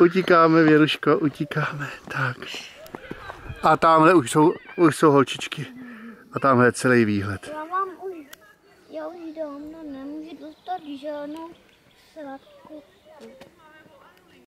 Utíkáme, Věruško, utíkáme. Tak. A tamhle už jsou, už jsou holčičky. A tamhle je celý výhled. Já mám už, já už dávno nemůžu dostat žádnou sladkou.